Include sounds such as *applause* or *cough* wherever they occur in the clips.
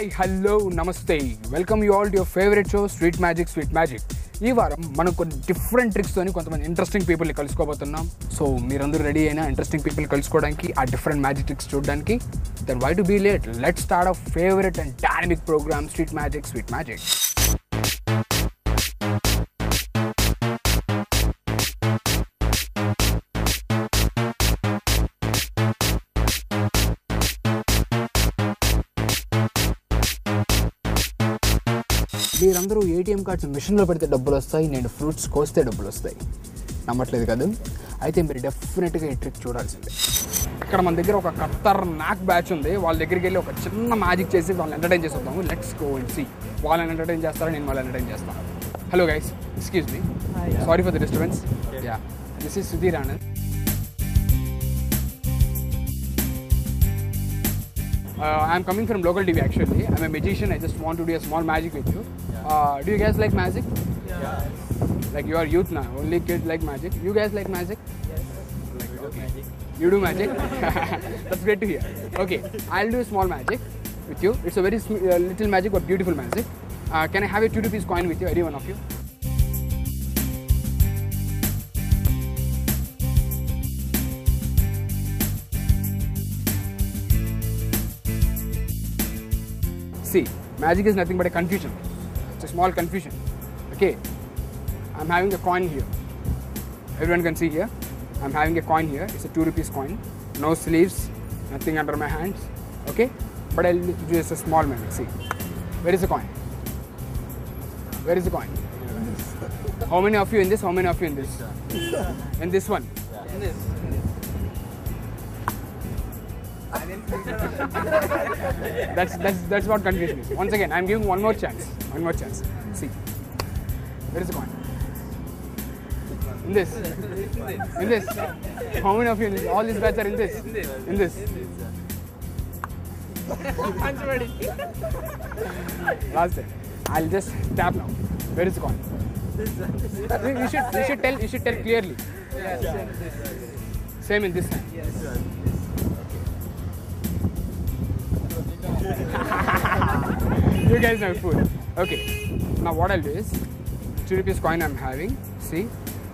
Hi hello నమస్తే. Welcome you all your favourite show sweet magic sweet magic ఈ వారం మనం కొన్ని డిఫరెంట్ ట్రిక్స్తోని కొంతమంది ఇంట్రెస్టింగ్ పీపుల్ని కలుసుకోబోతున్నాం. సో మీరందరూ రెడీ అయినా ఇంట్రెస్టింగ్ పీపుల్ కలుసుకోవడానికి ఆ డిఫరెంట్ మ్యాజిక్ ట్రిక్స్ చూడడానికి then why to be late let start a favourite and dynamic programme sweet magic sweet magic మీరందరూ ఏటీఎం కార్డ్స్ మిషన్లో పెడితే డబ్బులు వస్తాయి నేను ఫ్రూట్స్ కోస్తే డబ్బులు వస్తాయి నమ్మట్లేదు కదా? అయితే మీరు డెఫినెట్గా ఈ ట్రిక్ చూడాల్సిందే. ఇక్కడ మన దగ్గర ఒక కత్తర్ నాక్ బ్యాచ్ ఉంది. వాళ్ళ దగ్గరికి వెళ్ళి ఒక చిన్న మ్యాజిక్ చేసి వాళ్ళని ఎంటర్టైన్ చేసేద్దాము లెట్స్ గో అండ్ సీ. వాళ్ళని ఎంటర్టైన్ చేస్తారా? నేను వాళ్ళని ఎంటర్టైన్ చేస్తాను. Hello guys excuse me. Sorry for the disturbance yeah this is Sudheer Anand. I'm coming from local TV actually. I'm a magician. I just want to do a small magic with you. Uh, do you guys like magic? Yeah. Like you are youth now. Only kids like magic. You guys like magic? Yes. Like, okay. You do magic? *laughs* That's great to hear. Okay, I'll do a small magic with you. It's a very sm- uh, little magic but beautiful magic. Uh, can I have a two rupees coin with you, any one of you? See, magic is nothing but a confusion. It's a small confusion. Okay, I'm having a coin here. Everyone can see here. I'm having a coin here. It's a two rupees coin. No sleeves, nothing under my hands. Okay, but I'll do just a small magic. See, where is the coin? Where is the coin? How many of you in this? How many of you in this? In this one. In this. *laughs* That's that's that's what confusion is. Once again, I'm giving one more chance. One more chance. See, where is the coin? In this. In this. How many of you in this? All these bets are in this. In this. *laughs* Last time. I'll just tap now. Where is the coin? You you should you should tell you should tell clearly. Same in this hand. Guys know food. Okay. Now what I'll do is two rupees coin I'm having. See,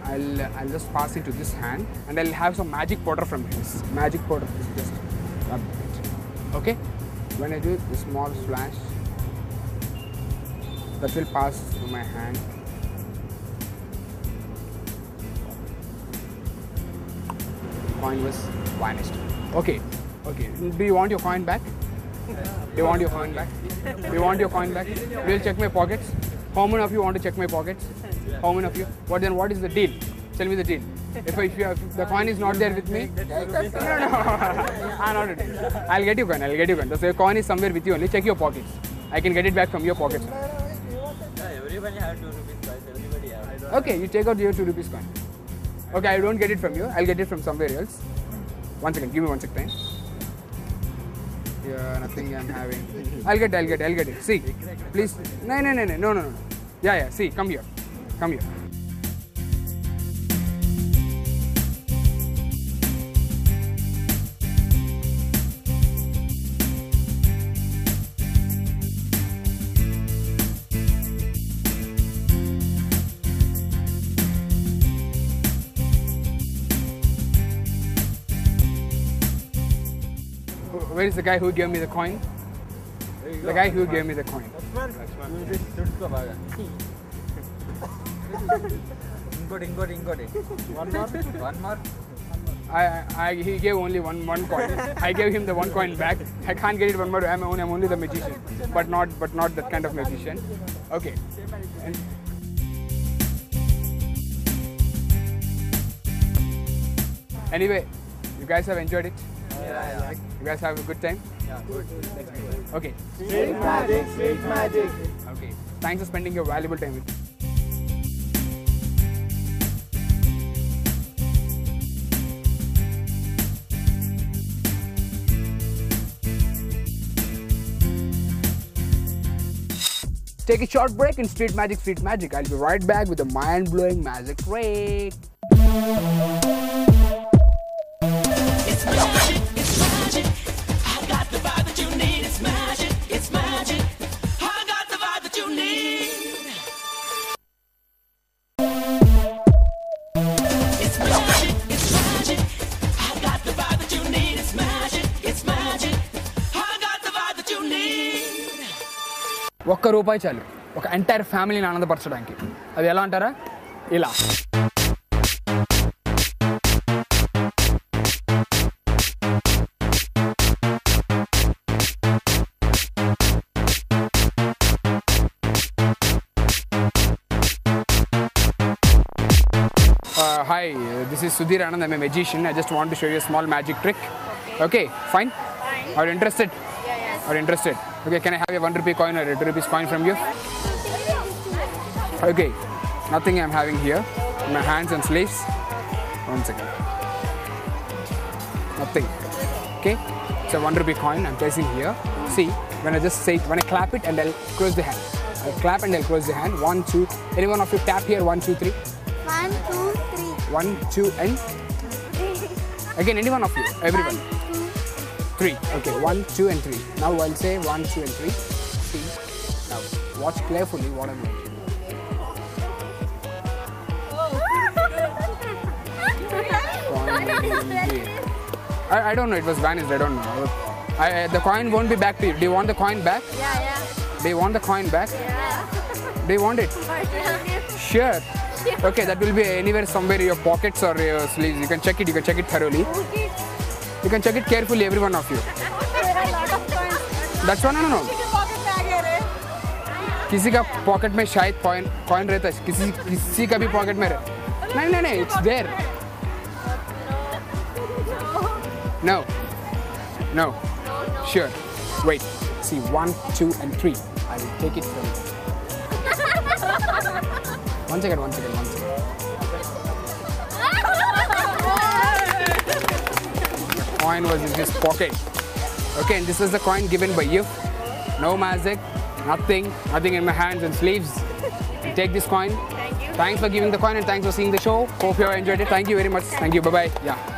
I'll I'll just pass it to this hand and I'll have some magic powder from this. Magic powder is just rub it. Okay. When I do the small splash, that will pass through my hand. Coin was vanished. Okay. Okay. Do you want your coin back? You want your coin back? They want your coin back? We'll check my pockets. How many of you want to check my pockets? How many of you? What then? What is the deal? Tell me the deal. If, I, if, you have, if the coin is not there with me, no, *laughs* no, I'm not a deal. I'll get you coin. I'll get you coin. The coin is somewhere with you only. Check your pockets. I can get it back from your pockets. Everybody have two rupees price. Everybody have. Okay, you take out your two rupees coin. Okay, I don't get it from you. I'll get it from somewhere else. One second. Give me one second. Nothing I'm having. I'll get, it, I'll get, it, I'll get it. See, please. No, no, no, no, no, no. Yeah, yeah. See, come here, come here. Is the guy who gave me the coin. The guy who gave me the coin. Lakshman, Lakshman. you One more, one more. I, I, he gave only one, one coin. I gave him the one coin back. I can't get it one more. I'm, only, I'm only the magician, but not, but not that kind of magician. Okay. And, anyway, you guys have enjoyed it yeah You guys have a good time. yeah good Okay. sweet magic sweet magic Okay. Thanks for spending your valuable time with me. Take a short break in Street Magic, Street Magic. I'll be right back with a mind blowing magic trick. ఒక్క రూపాయి చాలు. ఒక entire ఫ్యామిలీని ఆనందపరచడానికి. అది ఎలా అంటారా? ఇలా. Hi this is Sudheer Anand I magician I just want to show you small magic trick okay fine are interested are interested Are you interested? Are you interested? Okay, can I have a 1 rupee coin or a 2 rupees coin from you? Okay, nothing I'm having here. My hands and sleeves. One second. Nothing. Okay, it's a 1 rupee coin I'm placing here. See, when I just say, when I clap it and I'll close the hand. I'll clap and I'll close the hand. One, two. Any one of you tap here. One, two, three. One, two, three. One, two, and again, any one of you, everyone. Three. Okay, one, two, and three. Now I'll say one, two, and three. See. Now watch carefully what I'm going to do. One, three. I, I don't know. It was vanished. I don't know. I, I- the coin won't be back to you. Do you want the coin back? Yeah, yeah. Do you want the coin back? Yeah. Do you want it? Sure. *laughs* Okay, that will be anywhere somewhere in your pockets or your sleeves. You can check it. You can check it thoroughly. Okay. You can check it carefully, every one of you. There are a lot of coins. That's one, no, no, no. Pocket bag है रे. किसी का pocket में शायद coin coin रहता है किसी किसी का भी पॉकेट में रह नहीं नहीं नहीं it's there no no sure wait see one two and three I will take it from one second one second one second coin was in his pocket. Okay, and this is the coin given by you. No magic, nothing, nothing in my hands and sleeves. Take this coin. Thank you. Thanks for giving the coin and thanks for seeing the show. Hope you enjoyed it. Thank you very much. Thank you. Bye bye. Yeah.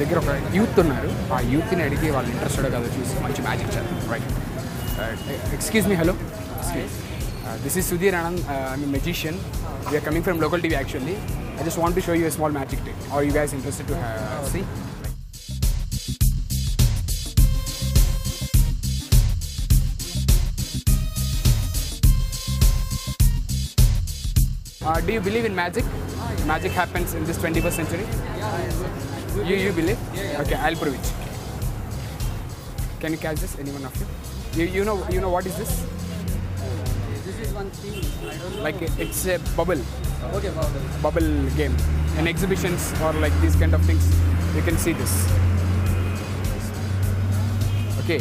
దగ్గర ఒక youth ఉన్నారు ఆ యూత్ని అడిగి వాళ్ళు interested కదా చూసి మంచి మ్యాజిక్ చేస్తారు right excuse me hello this is Sudheer Anand I'm magician we're coming from local TV actually I just want to show you a small magic tick are you guys interested to see Uh, do you believe in magic? Magic happens in this 21st century? You, you believe? Okay, I'll prove it. Can you catch this? Anyone of you? You, you know you know what is this? This is one thing. I don't know. Like it's a bubble, Okay, bubble. bubble game. In exhibitions or like these kind of things, you can see this. Okay.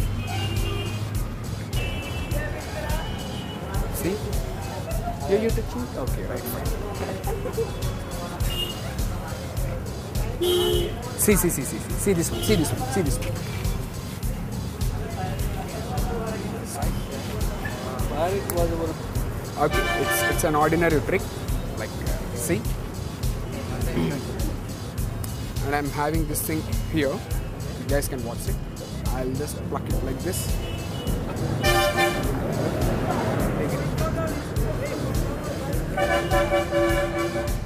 See? You're, you touching? Okay, right, fine. See, see, see, see, see. This one. See this one. See this one. Okay, it's it's an ordinary trick. Like, see? and I'm having this thing here. You guys can watch it. I'll just pluck it like this.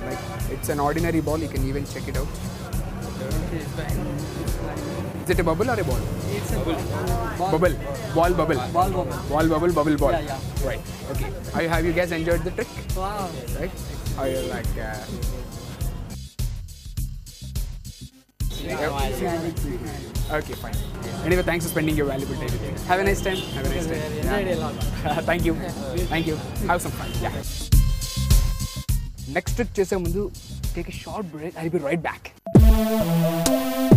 Like, it's an ordinary ball. You can even check it out. Is it a bubble or a ball? it's a ball. Bubble. Ball bubble. Ball bubble. Ball bubble bubble ball. Yeah, yeah. Right. Okay. Are you, have you guys enjoyed the trick? Wow. right? Or you're like, uh, okay, fine. Anyway, thanks for spending your valuable time with me. Have a nice time. Have a nice time. Enjoyed a lot. *laughs* Thank you. Thank you. Have some fun. Yeah. Next trick చేసే ముందు take a short break I be right back Thank you.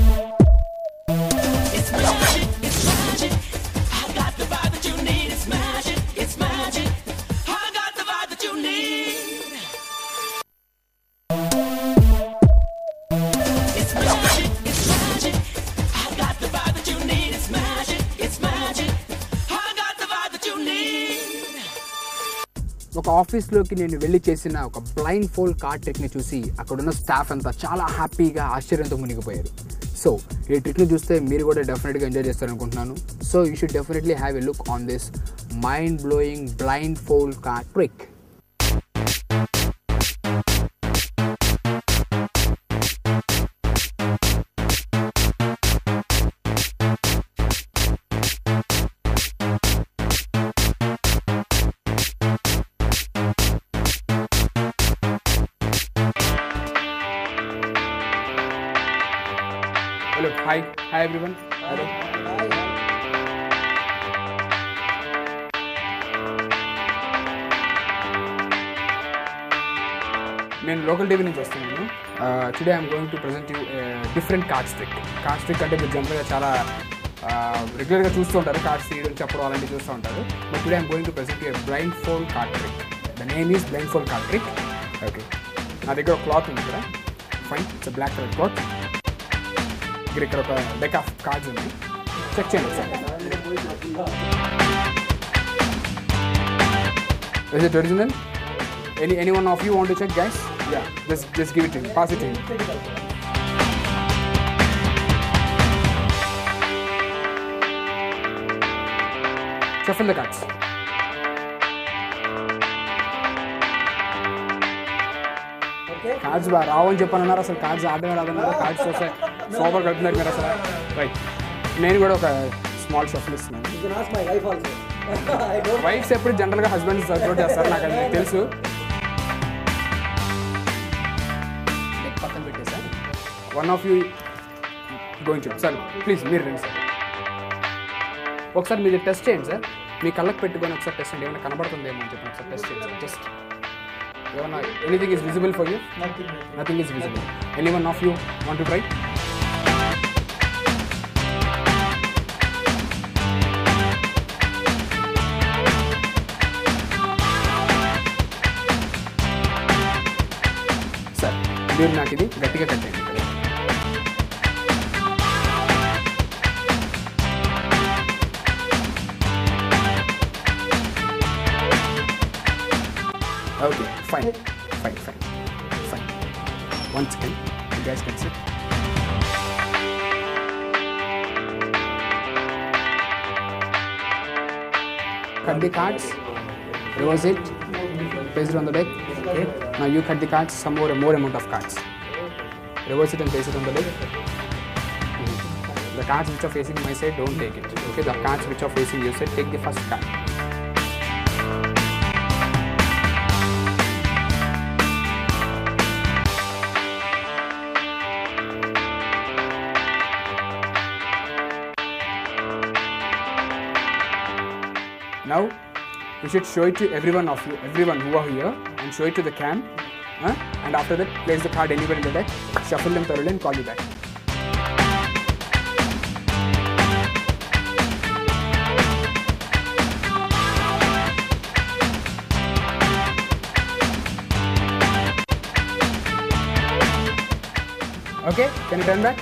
ఆఫీస్లోకి నేను వెళ్ళి చేసిన ఒక blind fold car ట్రిక్ని చూసి అక్కడున్న staff అంతా చాలా హ్యాపీగా ఆశ్చర్యంతో మునిగిపోయారు. సో ఈ ట్రిక్ని చూస్తే మీరు కూడా డెఫినెట్గా enjoy చేస్తారనుకుంటున్నాను. So you should definitely have a look on this mind blowing blindfold car trick hi, నేను లోకల్ టీవీ నుంచి వస్తున్నాను. Today I'm going to present you different cards trick cards trick అంటే మీరు జనరల్గా చాలా రెగ్యులర్గా చూస్తూ ఉంటారు. కార్డ్స్ తీయడం చెప్పడం అలాంటివి చూస్తూ ఉంటారు. But today I'm going to present you blindfold card trick the name is blindfold card trick okay నా దగ్గర క్లాత్ ఉంది ఇక్కడ. Fine it's black colour cloth ఇక్కడ ఇక్కడ ఒక డెక్ ఆఫ్ కార్డ్స్ ఉన్నాయి చెక్ చేయండి sir Is it original? Any any one of you want to check, guys? Yeah. Just just give it to him. Pass it to him. Shuffle the cards. Cards బాగా రావు అని చెప్పనన్నారు అసలు cards ఆడమే రాదన్నారు cards వస్తే super కడుతున్నారు మీరు అసలు right నేను కూడా ఒక స్మాల్ షఫల్ ఇస్తున్నాను. వైఫ్స్ ఎప్పుడు జనరల్గా హస్బెండ్ సపోర్ట్ చేస్తారు నాకు అది తెలుసు. పక్కన పెట్టేసా one of you going to sir please మీరు రండి సార్. ఒకసారి మీరు టెస్ట్ చేయండి సార్. మీ కళ్ళకి పెట్టుకొని ఒకసారి టెస్ట్ చేయండి. ఏమైనా కనబడుతుందేమో అని చెప్పి ఒకసారి టెస్ట్ చేయండి సార్. జస్ట్ ఏమన్నా anything is visible for you nothing is visible any one of you want to try sir మీరు నాకు ఇది గట్టిగా కట్టండి ఇక్కడ okay fine fine fine fine one second you guys can SIT cut the cards, reverse it, place it on the deck. Okay. Now you cut the cards, some more more amount of cards. Reverse it and place it on the. Mhm. The cards which are facing my side, don't take it. Okay. The cards which are facing your side, take the first card. Now you should show it to everyone of you, everyone who are here, and show it to the cam. huh? And after that, place the card anywhere in the deck, shuffle them thoroughly, and call you back. Okay, can you turn back?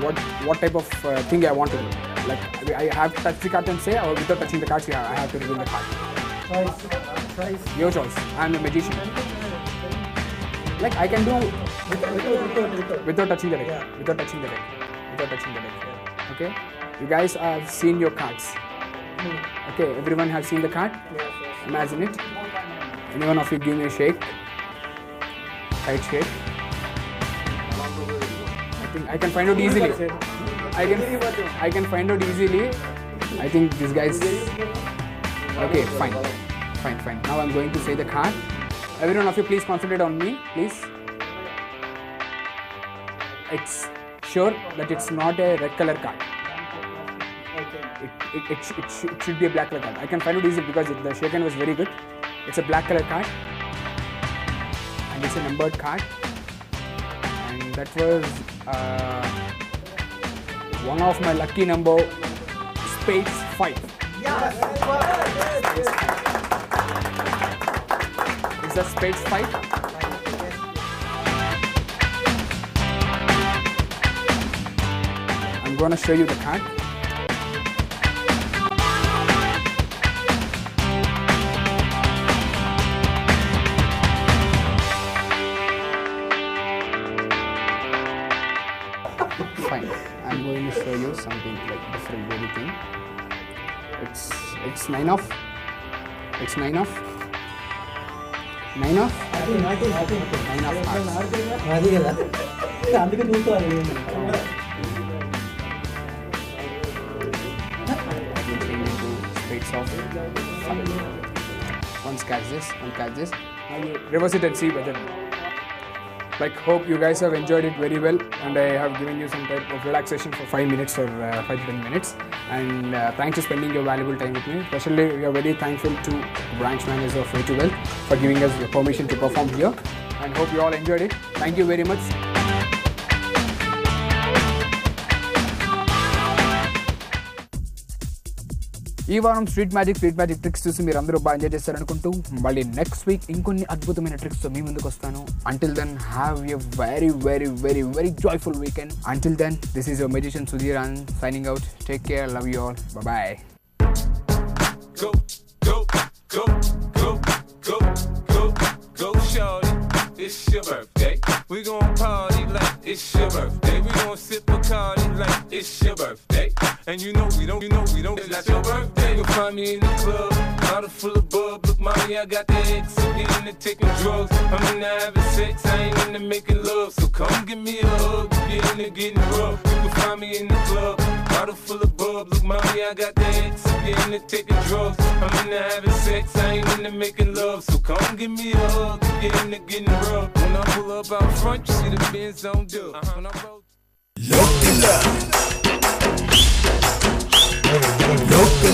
What what type of uh, thing I want to do? Like I have to touch the card and say, or without touching the cards, yeah, I have to reveal the card. Choice. Choice. Your choice. I'm a magician. Like I can do Without, without, without, without. touching the deck. Yeah. Without touching the deck. Without touching the deck. Okay. You guys have seen your cards. Okay. Everyone has seen the card. Yes, yes. Imagine it. Anyone of you give me a shake. Tight shake. I think I can find out easily. I can I can find out easily. I think this guy's okay. Fine, fine, fine. Now I'm going to say the card. Every one of you, please concentrate on me, please. It's sure that it's not a red color card. It, it, it, it, sh- it should be a black color card. I can find it easily because it, the shaken was very good. It's a black color card and it's a numbered card. And that was uh, one of my lucky number, Spades 5. Yes. Is that Spades 5? I'm gonna show you the card. It's nine off. It's nine off. Nine off. Nine of hearts. అది కదా అందుకే చూసుకోవాలి Change into spades of five. Once catch this, one catch this. Now you reverse it and see whether. Like, hope you guys have enjoyed it very well, and I have given you some type of relaxation for five minutes or uh, five to ten minutes. And uh, thanks for spending your valuable time with me. Especially, we are very thankful to branch manager of Way Well for giving us the permission to perform here. And hope you all enjoyed it. Thank you very much. ఈ వారం street magic street magic tricks చూసి మీరు అందరూ బాగా enjoy చేస్తారనుకుంటూ మళ్ళీ next week ఇంకొన్ని అద్భుతమైన ట్రిక్స్తో మీ ముందుకు వస్తాను until then have a very very very very joyful weekend until then this is your magician Sudheer and signing out take care love you all bye go, go, go, go, go, go, go, shorty. It's your birthday. We gon' party like it's your birthday. We gon' sip Bacardi like it's your birthday. And you know we don't, you know we don't. It's not your birthday. You'll find me in the club, bottle full of bub. Look, mommy, I got the X. I'm into taking drugs. I'm into having sex. I ain't into making love. So come give me a hug. Get into getting rough. You can find me in the club, bottle full of bub. Look, mommy, I got the X. I'm getting into taking drugs. I'm into having sex. I ain't into making love. So come give me a hug. Get into getting rough. When I pull up out front, you see the Benz on dub. Uh-huh. When I roll. Local. Local.